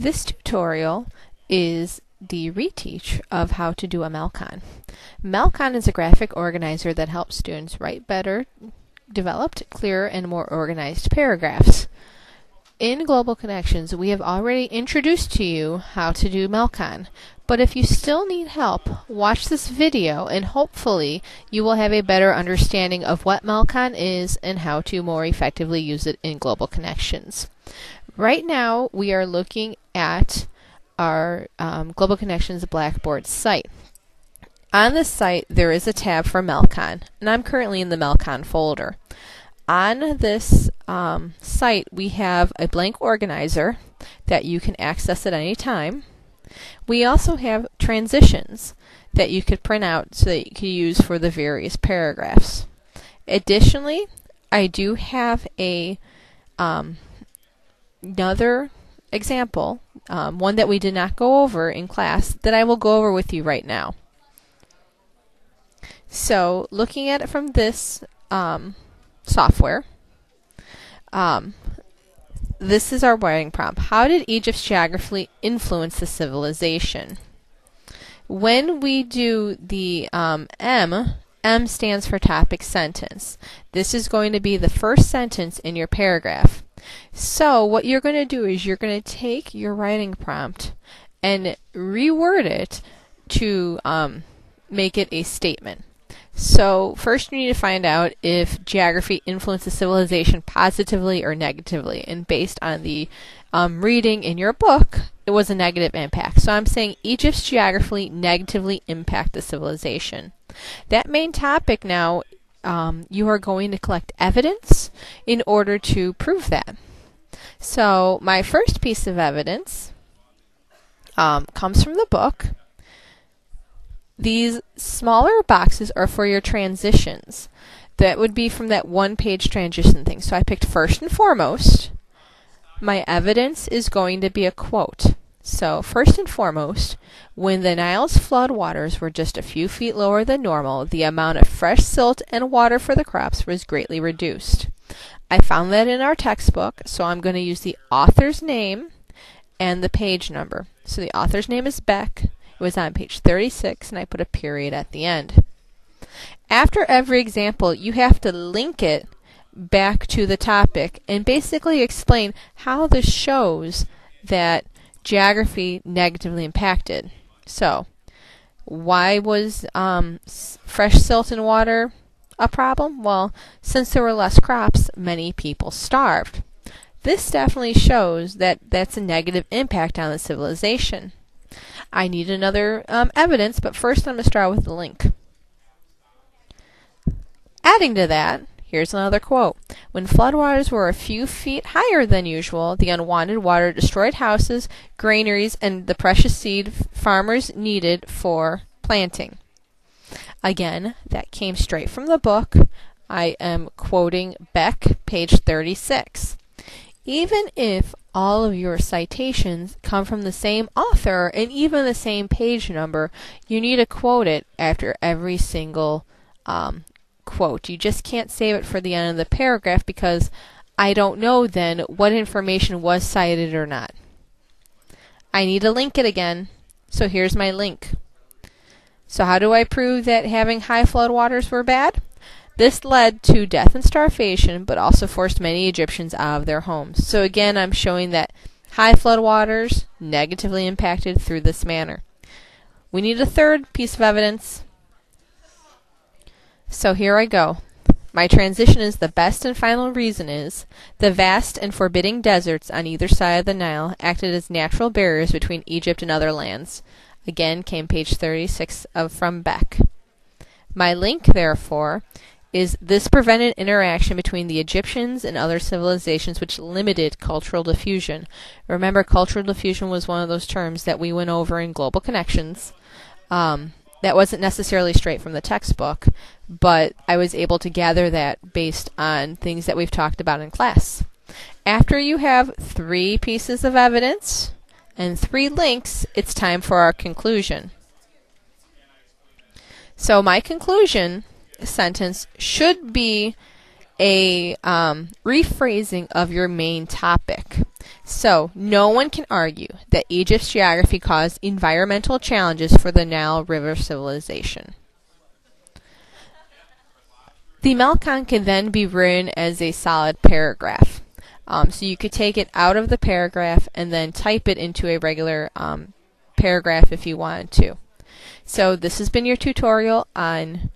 This tutorial is the reteach of how to do a MEL-Con. MEL-Con is a graphic organizer that helps students write better, developed, clearer, and more organized paragraphs. In Global Connections, we have already introduced to you how to do MEL-Con, but if you still need help, watch this video and hopefully you will have a better understanding of what MEL-Con is and how to more effectively use it in Global Connections. Right now, we are looking at our um, Global Connections Blackboard site. On this site, there is a tab for MEL-Con, and I'm currently in the MEL-Con folder. On this um, site, we have a blank organizer that you can access at any time. We also have transitions that you could print out so that you could use for the various paragraphs. Additionally, I do have a um, another example, um, one that we did not go over in class, that I will go over with you right now. So, looking at it from this um, software, um, this is our writing prompt. How did Egypt's geography influence the civilization? When we do the um, M, M stands for topic sentence. This is going to be the first sentence in your paragraph. So what you're going to do is you're going to take your writing prompt and reword it to um, make it a statement. So first you need to find out if geography influences civilization positively or negatively. And based on the um, reading in your book, it was a negative impact. So I'm saying Egypt's geography negatively impacted the civilization. That main topic now um, you are going to collect evidence in order to prove that. So, my first piece of evidence um, comes from the book. These smaller boxes are for your transitions. That would be from that one page transition thing. So, I picked first and foremost. My evidence is going to be a quote. So, first and foremost, when the Nile's flood waters were just a few feet lower than normal, the amount of fresh silt and water for the crops was greatly reduced. I found that in our textbook, so I'm going to use the author's name and the page number. So the author's name is Beck. It was on page 36, and I put a period at the end. After every example, you have to link it back to the topic and basically explain how this shows that geography negatively impacted. So, why was um, fresh silt in water a problem? Well, since there were less crops, many people starved. This definitely shows that that's a negative impact on the civilization. I need another um, evidence, but first I'm going to start with the link. Adding to that, Here's another quote. When floodwaters were a few feet higher than usual, the unwanted water destroyed houses, granaries, and the precious seed farmers needed for planting. Again, that came straight from the book. I am quoting Beck, page 36. Even if all of your citations come from the same author and even the same page number, you need to quote it after every single um, quote. You just can't save it for the end of the paragraph because I don't know then what information was cited or not. I need to link it again. So here's my link. So how do I prove that having high flood waters were bad? This led to death and starvation, but also forced many Egyptians out of their homes. So again, I'm showing that high flood waters negatively impacted through this manner. We need a third piece of evidence. So here I go. My transition is the best and final reason is the vast and forbidding deserts on either side of the Nile acted as natural barriers between Egypt and other lands. Again came page 36 of from Beck. My link, therefore, is this prevented interaction between the Egyptians and other civilizations which limited cultural diffusion. Remember, cultural diffusion was one of those terms that we went over in Global Connections. Um, that wasn't necessarily straight from the textbook, but I was able to gather that based on things that we've talked about in class. After you have three pieces of evidence and three links, it's time for our conclusion. So, my conclusion sentence should be a um, rephrasing of your main topic. So, no one can argue that Egypt's geography caused environmental challenges for the Nile River civilization. The MEL-Con can then be written as a solid paragraph. Um, so you could take it out of the paragraph and then type it into a regular um, paragraph if you wanted to. So this has been your tutorial on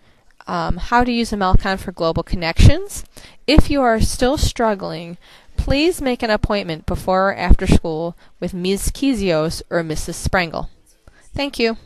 um, how to use a MEL-Con for global connections. If you are still struggling, please make an appointment before or after school with Ms. Kizios or Mrs. Sprengel. Thank you.